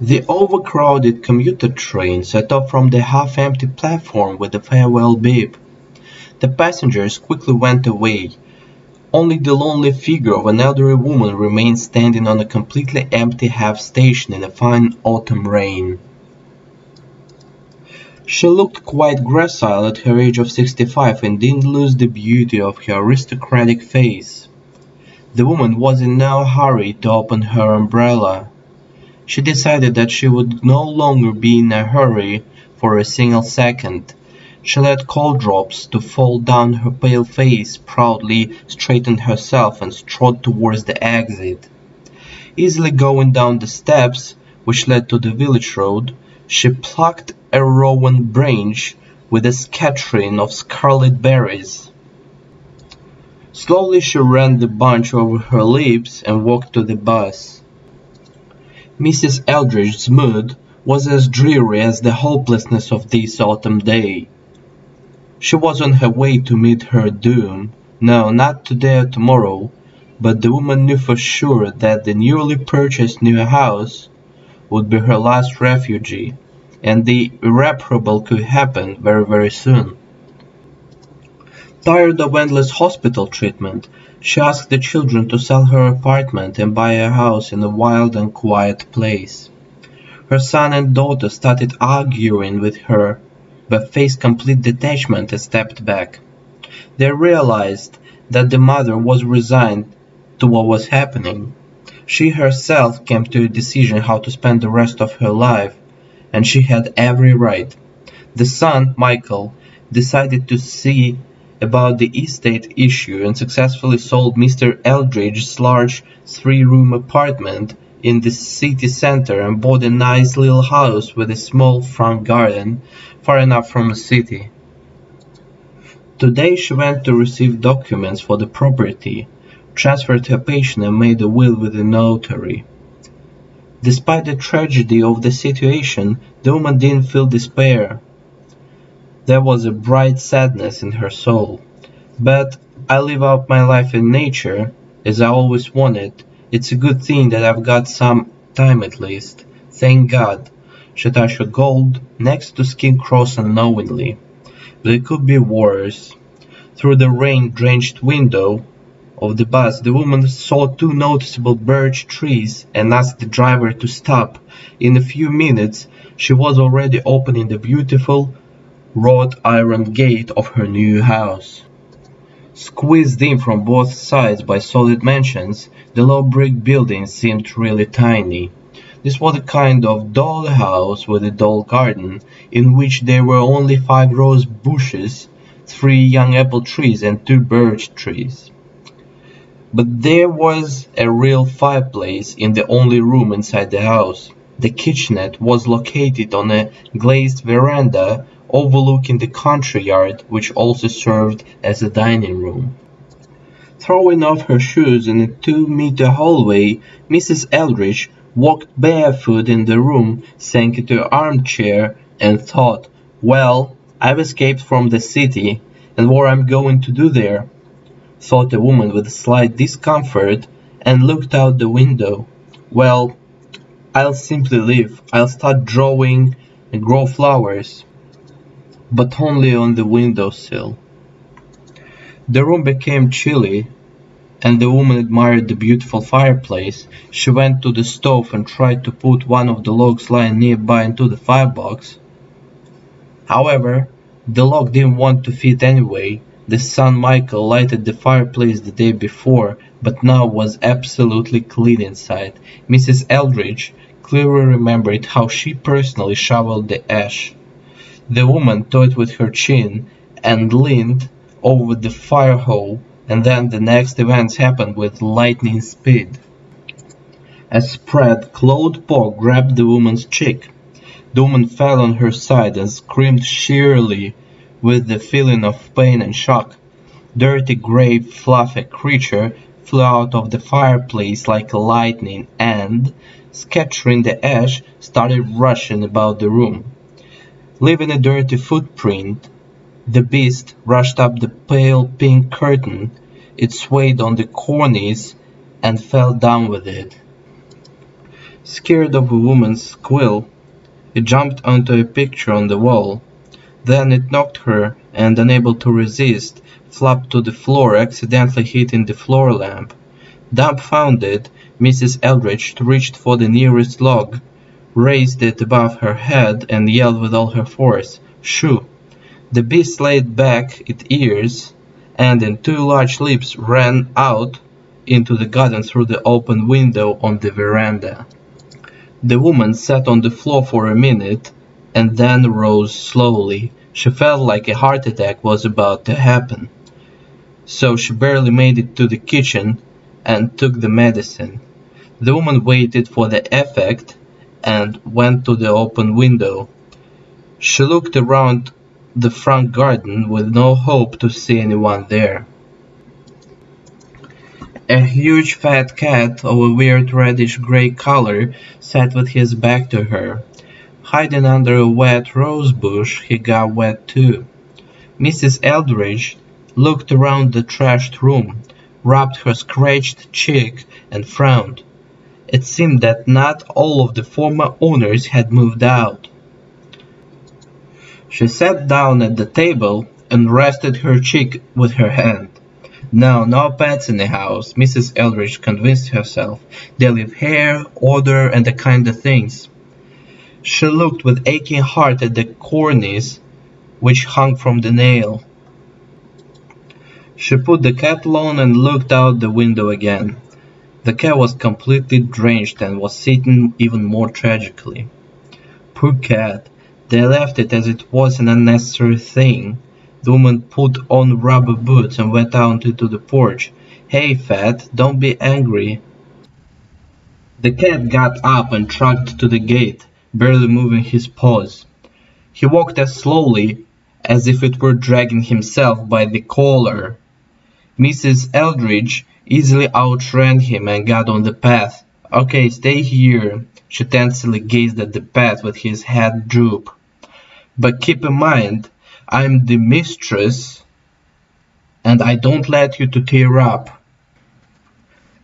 The overcrowded commuter train set off from the half-empty platform with a farewell beep. The passengers quickly went away. Only the lonely figure of an elderly woman remained standing on a completely empty half-station in a fine autumn rain. She looked quite gracile at her age of sixty-five and didn't lose the beauty of her aristocratic face. The woman was in no hurry to open her umbrella. She decided that she would no longer be in a hurry for a single second. She let cold drops to fall down her pale face, proudly straightened herself and strode towards the exit. Easily going down the steps which led to the village road, she plucked a rowan branch with a scattering of scarlet berries. Slowly she ran the bunch over her lips and walked to the bus. Mrs. Eldridge's mood was as dreary as the hopelessness of this autumn day. She was on her way to meet her doom, no, not today or tomorrow, but the woman knew for sure that the newly purchased new house would be her last refuge, and the irreparable could happen very, very soon. Tired of endless hospital treatment, she asked the children to sell her apartment and buy a house in a wild and quiet place. Her son and daughter started arguing with her, but faced complete detachment and stepped back. They realized that the mother was resigned to what was happening. She herself came to a decision how to spend the rest of her life, and she had every right. The son, Michael, decided to see about the estate issue and successfully sold Mr. Eldridge's large three-room apartment in the city center and bought a nice little house with a small front garden far enough from the city. Today she went to receive documents for the property, transferred her patient and made a will with the notary. Despite the tragedy of the situation, the woman didn't feel despair. There was a bright sadness in her soul. But I live out my life in nature, as I always wanted. It's a good thing that I've got some time at least. Thank God. Her gold next to skin cross unknowingly. But it could be worse. Through the rain-drenched window of the bus, the woman saw two noticeable birch trees and asked the driver to stop. In a few minutes, she was already opening the beautiful, wrought iron gate of her new house. Squeezed in from both sides by solid mansions, the low brick building seemed really tiny. This was a kind of doll house with a doll garden, in which there were only five rose bushes, three young apple trees and two birch trees. But there was a real fireplace in the only room inside the house. The kitchenette was located on a glazed veranda overlooking the country yard which also served as a dining room. Throwing off her shoes in a two-meter hallway, Mrs. Eldridge walked barefoot in the room, sank into an armchair, and thought, well, I've escaped from the city, and what I'm going to do there? thought the woman with a slight discomfort, and looked out the window. Well, I'll simply live. I'll start drawing and grow flowers but only on the windowsill. The room became chilly, and the woman admired the beautiful fireplace. She went to the stove and tried to put one of the logs lying nearby into the firebox. However, the log didn't want to fit anyway. The son Michael lighted the fireplace the day before, but now was absolutely clean inside. Mrs. Eldridge clearly remembered how she personally shoveled the ash. The woman toyed with her chin and leaned over the fire hole, and then the next events happened with lightning speed. A spread clawed paw grabbed the woman's cheek. The woman fell on her side and screamed sheerly with the feeling of pain and shock. Dirty gray fluffy creature flew out of the fireplace like lightning and, scattering the ash, started rushing about the room. Leaving a dirty footprint, the beast rushed up the pale pink curtain. It swayed on the cornice and fell down with it. Scared of a woman's squeal, it jumped onto a picture on the wall. Then it knocked her and, unable to resist, flopped to the floor, accidentally hitting the floor lamp. Dumbfounded, Mrs. Eldridge reached for the nearest log, raised it above her head, and yelled with all her force, Shoo! The beast laid back its ears, and in two large leaps ran out into the garden through the open window on the veranda. The woman sat on the floor for a minute, and then rose slowly. She felt like a heart attack was about to happen. So she barely made it to the kitchen and took the medicine. The woman waited for the effect and went to the open window. She looked around the front garden with no hope to see anyone there. A huge fat cat of a weird reddish-gray color sat with his back to her. Hiding under a wet rose bush, he got wet too. Mrs. Eldridge looked around the trashed room, rubbed her scratched cheek, and frowned. It seemed that not all of the former owners had moved out. She sat down at the table and rested her cheek with her hand. No, no pets in the house, Mrs. Eldridge convinced herself. They live here, order, and the kind of things. She looked with aching heart at the cornice which hung from the nail. She put the kettle on and looked out the window again. The cat was completely drenched and was sitting even more tragically. Poor cat. They left it as it was an unnecessary thing. The woman put on rubber boots and went out into the porch. Hey, Fat, don't be angry. The cat got up and trotted to the gate, barely moving his paws. He walked as slowly as if it were dragging himself by the collar. Mrs. Eldridge easily outran him and got on the path. Okay, stay here. She tensely gazed at the path with his head droop. But keep in mind, I'm the mistress and I don't let you to tear up.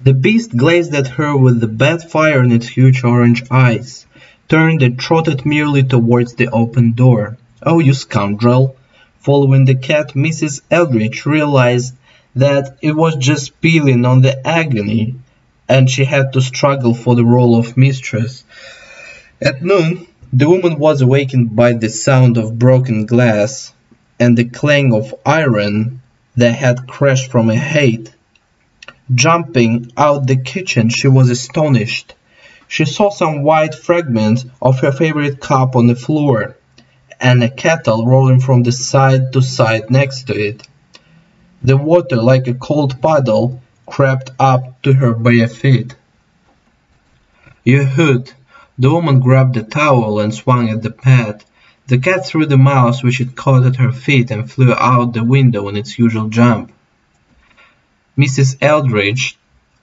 The beast gazed at her with the bad fire in its huge orange eyes, turned and trotted merely towards the open door. Oh, you scoundrel! Following the cat, Mrs. Eldridge realized that it was just peeling on the agony, and she had to struggle for the role of mistress. At noon, the woman was awakened by the sound of broken glass and the clang of iron that had crashed from a height. Jumping out the kitchen, she was astonished. She saw some white fragments of her favorite cup on the floor, and a kettle rolling from the side to side next to it. The water, like a cold puddle, crept up to her bare feet. You hoot! The woman grabbed the towel and swung at the pet. The cat threw the mouse which it caught at her feet and flew out the window in its usual jump. Mrs. Eldridge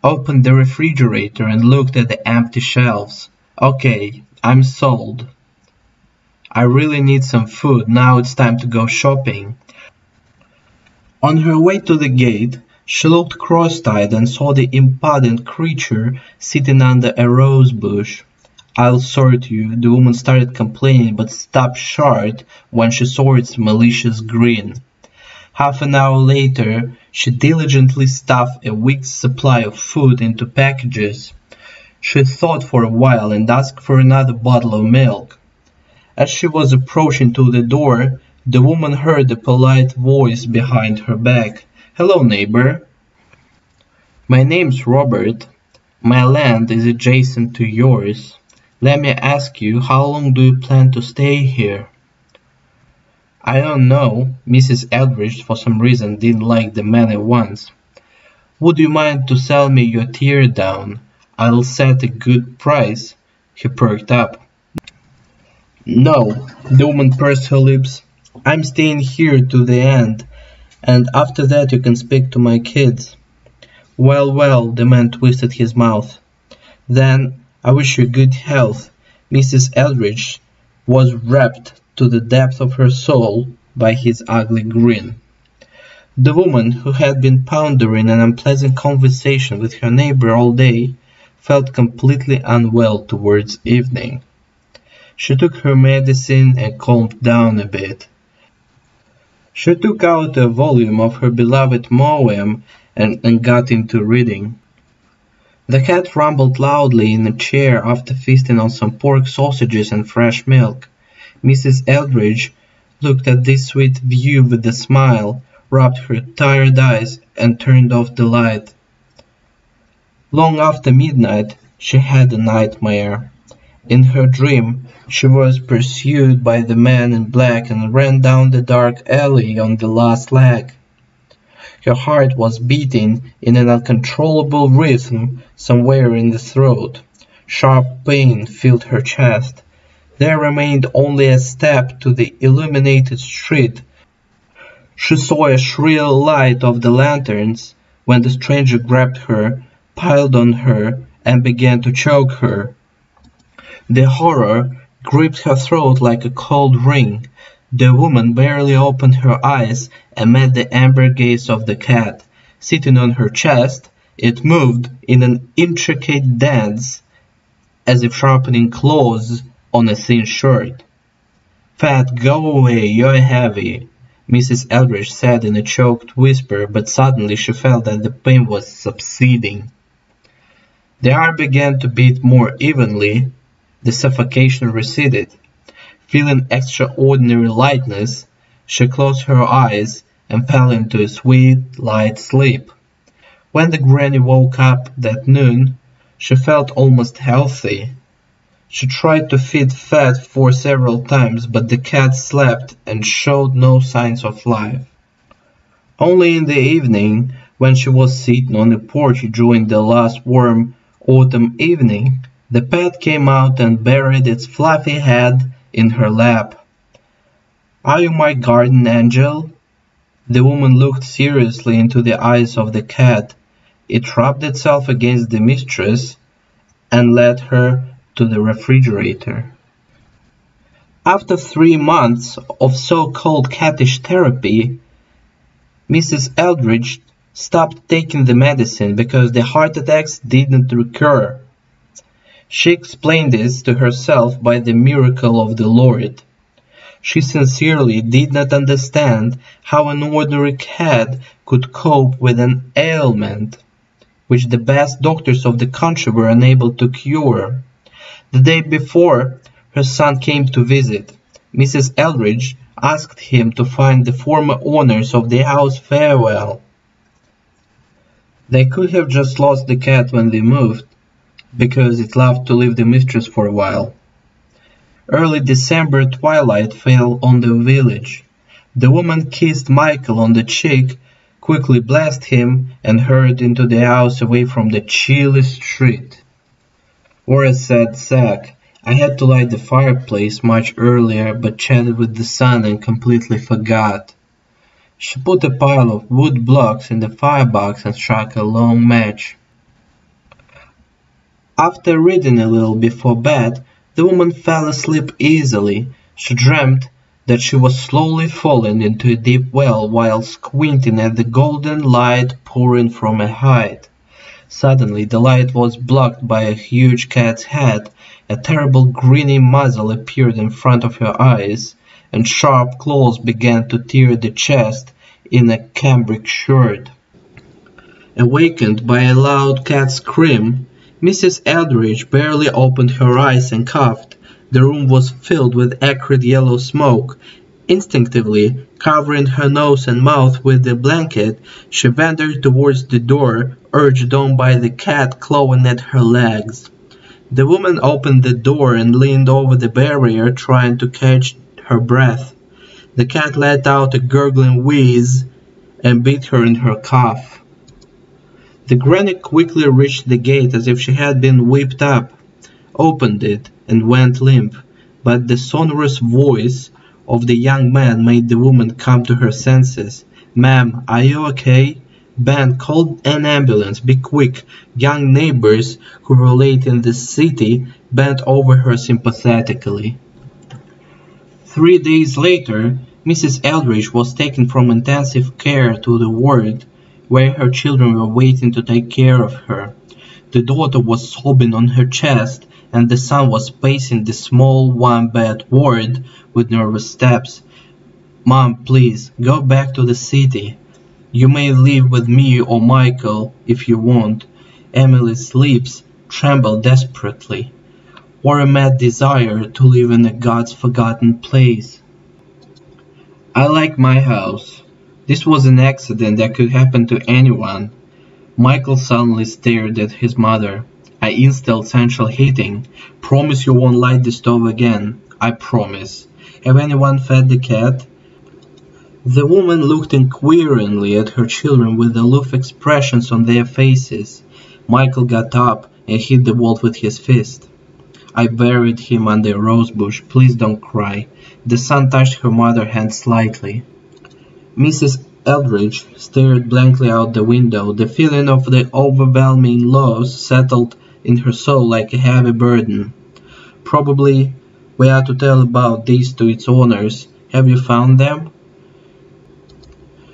opened the refrigerator and looked at the empty shelves. Okay, I'm sold. I really need some food. Now it's time to go shopping. On her way to the gate, she looked cross-eyed and saw the impudent creature sitting under a rose bush. I'll sort you, the woman started complaining but stopped short when she saw its malicious grin. Half an hour later, she diligently stuffed a week's supply of food into packages. She thought for a while and asked for another bottle of milk. As she was approaching to the door, the woman heard a polite voice behind her back. Hello, neighbor. My name's Robert. My land is adjacent to yours. Let me ask you, how long do you plan to stay here? I don't know. Mrs. Eldridge for some reason didn't like the man at once. Would you mind to sell me your tear down? I'll set a good price. He perked up. No, the woman pursed her lips. I'm staying here to the end, and after that you can speak to my kids. Well, well, the man twisted his mouth. Then I wish you good health. Mrs. Eldridge was rapt to the depth of her soul by his ugly grin. The woman, who had been pondering an unpleasant conversation with her neighbor all day, felt completely unwell towards evening. She took her medicine and calmed down a bit. She took out a volume of her beloved Maugham and, and got into reading. The cat rumbled loudly in a chair after feasting on some pork sausages and fresh milk. Mrs. Eldridge looked at this sweet view with a smile, rubbed her tired eyes, and turned off the light. Long after midnight, she had a nightmare. In her dream, she was pursued by the man in black and ran down the dark alley on the last leg. Her heart was beating in an uncontrollable rhythm somewhere in the throat. Sharp pain filled her chest. There remained only a step to the illuminated street. She saw a shrill light of the lanterns when the stranger grabbed her, piled on her, and began to choke her. The horror gripped her throat like a cold ring. The woman barely opened her eyes and met the amber gaze of the cat. Sitting on her chest, it moved in an intricate dance, as if sharpening claws on a thin shirt. Fat, go away, you're heavy, Mrs. Eldridge said in a choked whisper, but suddenly she felt that the pain was subsiding. The heart began to beat more evenly, the suffocation receded. Feeling extraordinary lightness, she closed her eyes and fell into a sweet, light sleep. When the granny woke up that noon, she felt almost healthy. She tried to feed Fat for several times, but the cat slept and showed no signs of life. Only in the evening, when she was sitting on the porch during the last warm autumn evening, the pet came out and buried its fluffy head in her lap. Are you my garden angel? The woman looked seriously into the eyes of the cat. It rubbed itself against the mistress and led her to the refrigerator. After three months of so-called cattish therapy, Mrs. Eldridge stopped taking the medicine because the heart attacks didn't recur. She explained this to herself by the miracle of the Lord. She sincerely did not understand how an ordinary cat could cope with an ailment which the best doctors of the country were unable to cure. The day before her son came to visit, Mrs. Eldridge asked him to find the former owners of the house farewell. They could have just lost the cat when they moved, because it loved to leave the mistress for a while. Early December twilight fell on the village. The woman kissed Michael on the cheek, quickly blessed him, and hurried into the house away from the chilly street. Or a sad sack. I had to light the fireplace much earlier, but chatted with the son and completely forgot. She put a pile of wood blocks in the firebox and struck a long match. After reading a little before bed, the woman fell asleep easily. She dreamt that she was slowly falling into a deep well while squinting at the golden light pouring from a height. Suddenly the light was blocked by a huge cat's head. A terrible grinning muzzle appeared in front of her eyes, and sharp claws began to tear the chest in a cambric shirt. Awakened by a loud cat scream, Mrs. Eldridge barely opened her eyes and coughed. The room was filled with acrid yellow smoke. Instinctively, covering her nose and mouth with the blanket, she wandered towards the door, urged on by the cat clawing at her legs. The woman opened the door and leaned over the barrier, trying to catch her breath. The cat let out a gurgling wheeze and bit her in her cough. The granny quickly reached the gate as if she had been whipped up, opened it, and went limp, but the sonorous voice of the young man made the woman come to her senses. Ma'am, are you okay? Ben, call an ambulance, be quick. Young neighbors who were late in the city bent over her sympathetically. Three days later, Mrs. Eldridge was taken from intensive care to the ward where her children were waiting to take care of her. The daughter was sobbing on her chest, and the son was pacing the small one-bed ward with nervous steps. Mom, please, go back to the city. You may live with me or Michael if you want. Emily's lips trembled desperately, or a mad desire to live in a God's forgotten place. I like my house. This was an accident that could happen to anyone. Michael suddenly stared at his mother. I installed central heating. Promise you won't light the stove again. I promise. Have anyone fed the cat? The woman looked inquiringly at her children with aloof expressions on their faces. Michael got up and hit the wall with his fist. I buried him under a rosebush. Please don't cry. The son touched her mother's hand slightly. Mrs. Eldridge stared blankly out the window. The feeling of the overwhelming loss settled in her soul like a heavy burden. Probably we are to tell about this to its owners. Have you found them?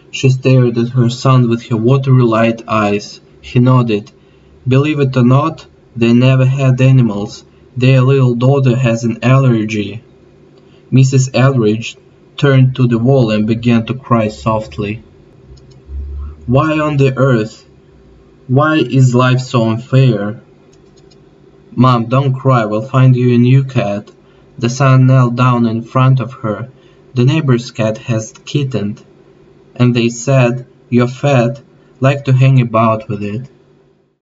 She stared at her son with her watery light eyes. He nodded. Believe it or not, they never had animals. Their little daughter has an allergy. Mrs. Eldridge turned to the wall and began to cry softly. Why on the earth? Why is life so unfair? Mom, don't cry, we'll find you a new cat. The son knelt down in front of her. The neighbor's cat has kittened, and they said, you're fat, like to hang about with it.